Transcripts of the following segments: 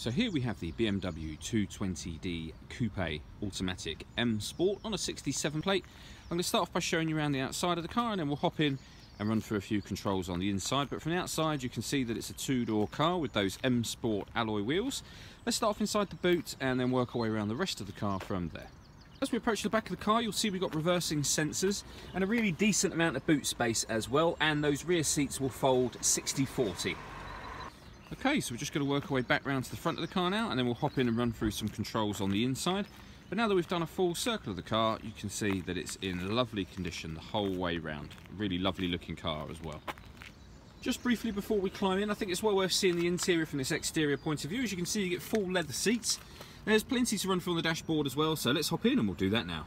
So here we have the BMW 220d Coupe Automatic M Sport on a 67 plate. I'm going to start off by showing you around the outside of the car and then we'll hop in and run through a few controls on the inside. But from the outside you can see that it's a two-door car with those M Sport alloy wheels. Let's start off inside the boot and then work our way around the rest of the car from there. As we approach the back of the car, you'll see we've got reversing sensors and a really decent amount of boot space as well, and those rear seats will fold 60-40. Okay, so we're just going to work our way back round to the front of the car now and then we'll hop in and run through some controls on the inside. But now that we've done a full circle of the car, you can see that it's in lovely condition the whole way round. Really lovely looking car as well. Just briefly before we climb in, I think it's well worth seeing the interior from this exterior point of view. As you can see, you get full leather seats. There's plenty to run through on the dashboard as well, so let's hop in and we'll do that now.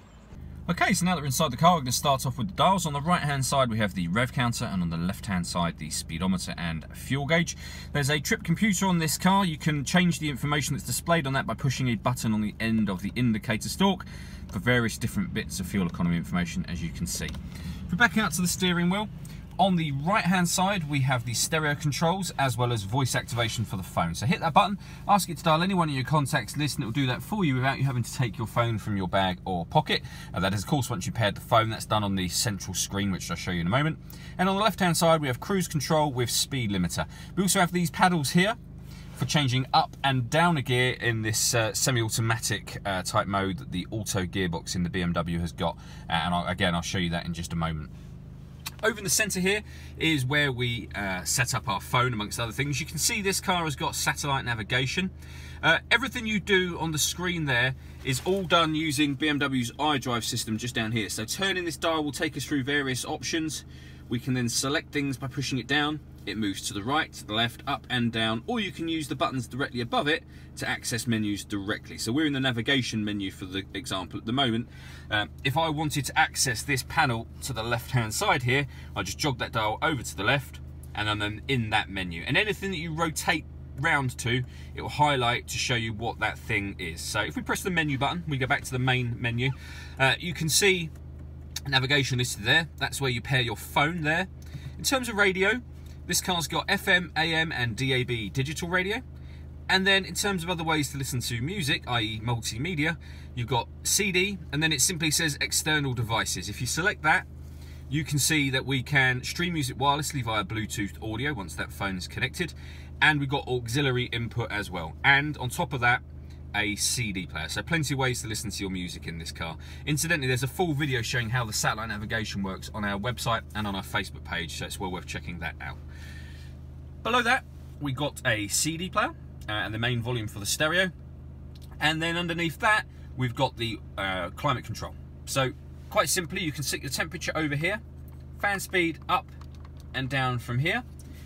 Okay, so now that we're inside the car, we're going to start off with the dials. On the right hand side we have the rev counter and on the left hand side the speedometer and fuel gauge. There's a trip computer on this car. You can change the information that's displayed on that by pushing a button on the end of the indicator stalk for various different bits of fuel economy information as you can see. If we back out to the steering wheel, on the right hand side we have the stereo controls as well as voice activation for the phone. So hit that button, ask it to dial anyone in your contacts list and it will do that for you without you having to take your phone from your bag or pocket. Uh, that is of course once you paired the phone, that's done on the central screen which I'll show you in a moment. And on the left hand side we have cruise control with speed limiter. We also have these paddles here for changing up and down a gear in this uh, semi-automatic uh, type mode that the auto gearbox in the BMW has got. Uh, and I'll, again, I'll show you that in just a moment. Over in the centre here is where we uh, set up our phone amongst other things. You can see this car has got satellite navigation. Uh, everything you do on the screen there is all done using BMW's iDrive system just down here. So turning this dial will take us through various options. We can then select things by pushing it down. It moves to the right, to the left, up and down, or you can use the buttons directly above it to access menus directly. So we're in the navigation menu for the example at the moment. Um, if I wanted to access this panel to the left-hand side here, I just jog that dial over to the left, and I'm then in that menu. And anything that you rotate round to, it will highlight to show you what that thing is. So if we press the menu button, we go back to the main menu, uh, you can see navigation listed there. That's where you pair your phone there. In terms of radio, this car's got FM, AM and DAB digital radio. And then in terms of other ways to listen to music, i.e. multimedia, you've got CD and then it simply says external devices. If you select that, you can see that we can stream music wirelessly via Bluetooth audio once that phone is connected. And we've got auxiliary input as well. And on top of that, a CD player. So plenty of ways to listen to your music in this car. Incidentally, there's a full video showing how the satellite navigation works on our website and on our Facebook page, so it's well worth checking that out. Below that, we got a CD player uh, and the main volume for the stereo. And then underneath that, we've got the uh, climate control. So quite simply, you can set your temperature over here, fan speed up and down from here.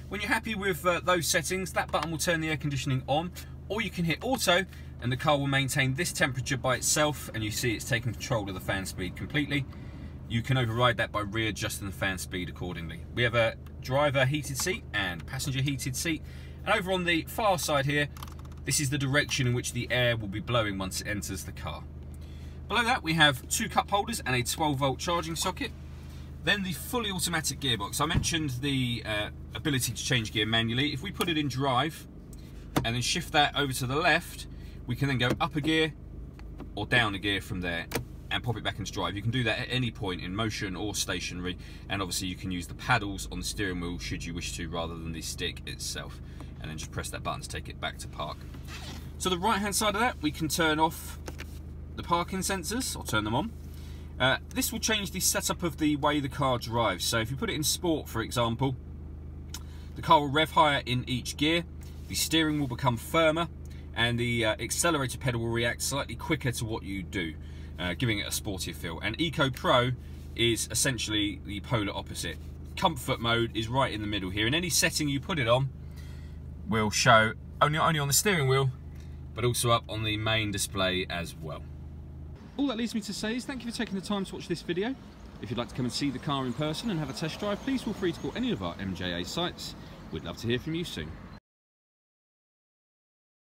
When you're happy with uh, those settings, that button will turn the air conditioning on, or you can hit auto and the car will maintain this temperature by itself and you see it's taking control of the fan speed completely. You can override that by readjusting the fan speed accordingly. We have a driver heated seat and passenger heated seat and over on the far side here this is the direction in which the air will be blowing once it enters the car. Below that we have two cup holders and a 12 volt charging socket. Then the fully automatic gearbox. I mentioned the uh, ability to change gear manually. If we put it in drive and then shift that over to the left, we can then go up a gear or down a gear from there and pop it back into drive. You can do that at any point in motion or stationary and obviously you can use the paddles on the steering wheel should you wish to rather than the stick itself and then just press that button to take it back to park. So the right hand side of that we can turn off the parking sensors or turn them on. Uh, this will change the setup of the way the car drives. So if you put it in sport for example, the car will rev higher in each gear, the steering will become firmer and the uh, accelerator pedal will react slightly quicker to what you do, uh, giving it a sportier feel. And Eco Pro is essentially the polar opposite. Comfort mode is right in the middle here, and any setting you put it on will show only, only on the steering wheel, but also up on the main display as well. All that leaves me to say is thank you for taking the time to watch this video. If you'd like to come and see the car in person and have a test drive, please feel free to call any of our MJA sites. We'd love to hear from you soon.